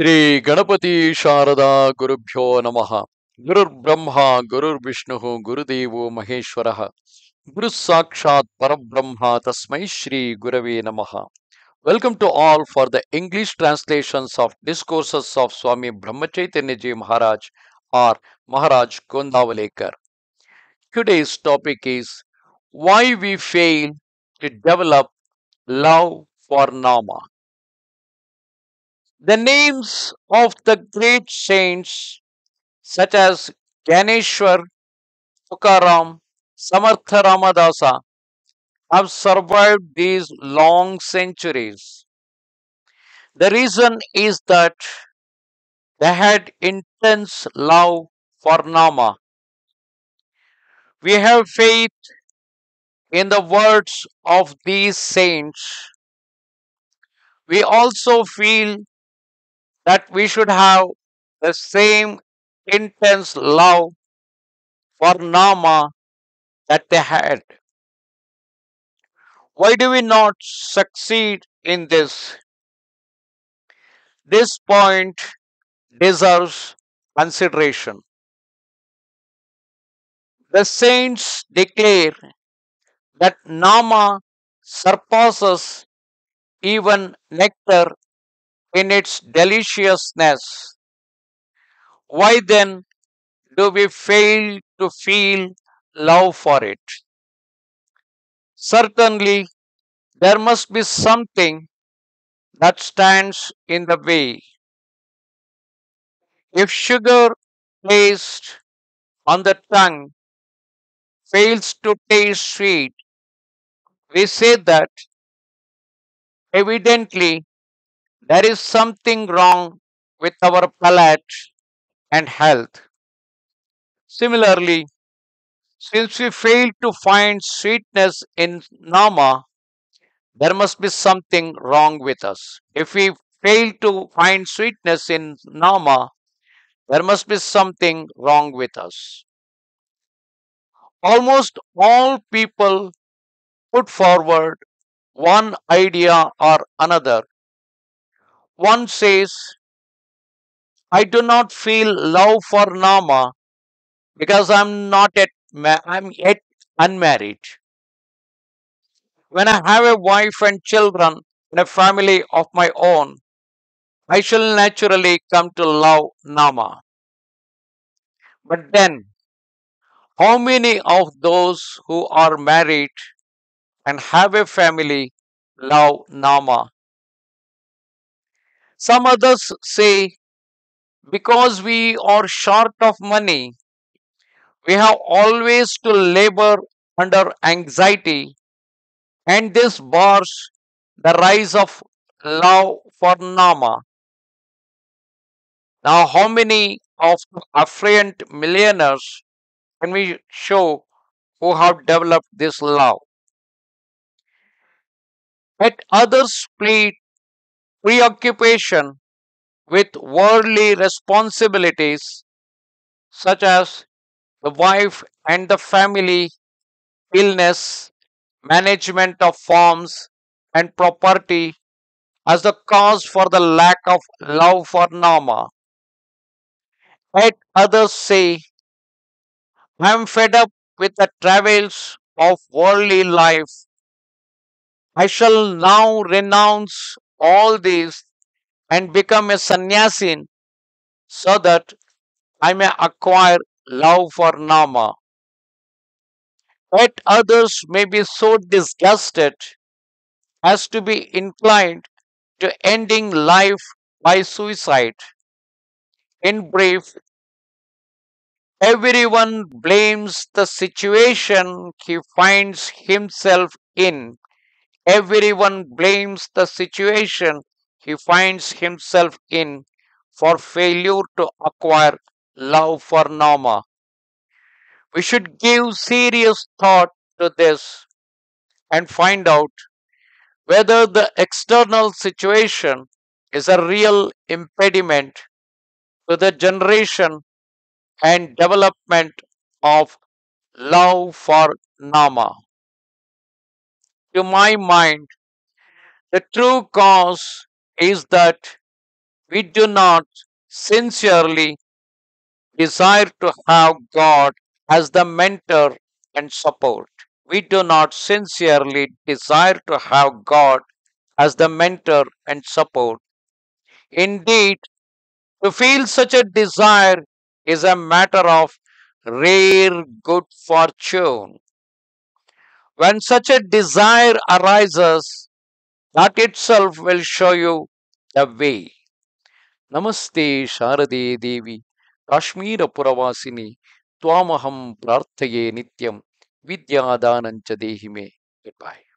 श्री गणपति शारदा गुरुभ्यो नम। गुर्ब्रह्म गुरुर्विष्णु, गुरदेव महेश्वर। गुरुसाक्षात् परब्रह्म तस्म श्री गुरव नम। Welcome to all for the English translation of discourses of Swami Brahmachaitanyaji Maharaj or Maharaj Gondavalekar today's topic is why we fail to develop love for nama The names of the great saints such as Jnaneshwar, Tukaram, Samartha Ramadasa have survived these long centuries. The reason is that they had intense love for Nama. We have faith in the words of these saints. We also feel that we should have the same intense love for Nama that they had. Why do we not succeed in this? This point deserves consideration. The saints declare that Nama surpasses even nectar in its deliciousness. Why then do we fail to feel love for it? Certainly, there must be something that stands in the way. If sugar placed on the tongue fails to taste sweet, we say that evidently there is something wrong with our palate and health. Similarly, since we fail to find sweetness in Nama, there must be something wrong with us. If we fail to find sweetness in Nama, there must be something wrong with us. Almost all people put forward one idea or another. One says, I do not feel love for Nama because I'm not yet I'm yet unmarried. When I have a wife and children and a family of my own, I shall naturally come to love Nama. But then, how many of those who are married and have a family love Nama? Some others say, because we are short of money, we have always to labor under anxiety, and this bars the rise of love for Nama. Now, how many of affluent millionaires can we show who have developed this love? Yet others plead preoccupation with worldly responsibilities such as the wife and the family, illness, management of farms and property as the cause for the lack of love for Nama. Yet others say, I am fed up with the travails of worldly life. I shall now renounce all these and become a sannyasin so that I may acquire love for Nama. Yet others may be so disgusted as to be inclined to ending life by suicide. In brief, everyone blames the situation he finds himself in. Everyone blames the situation he finds himself in for failure to acquire love for Nama. We should give serious thought to this and find out whether the external situation is a real impediment to the generation and development of love for Nama. To my mind, the true cause is that we do not sincerely desire to have God as the mentor and support. We do not sincerely desire to have God as the mentor and support. Indeed, to feel such a desire is a matter of rare good fortune. When such a desire arises, that itself will show you the way. Namaste Sharade Devi Kashmir Puravasini Twamaham Prarthaye Nityam Vidyadanancha Dehime. Goodbye.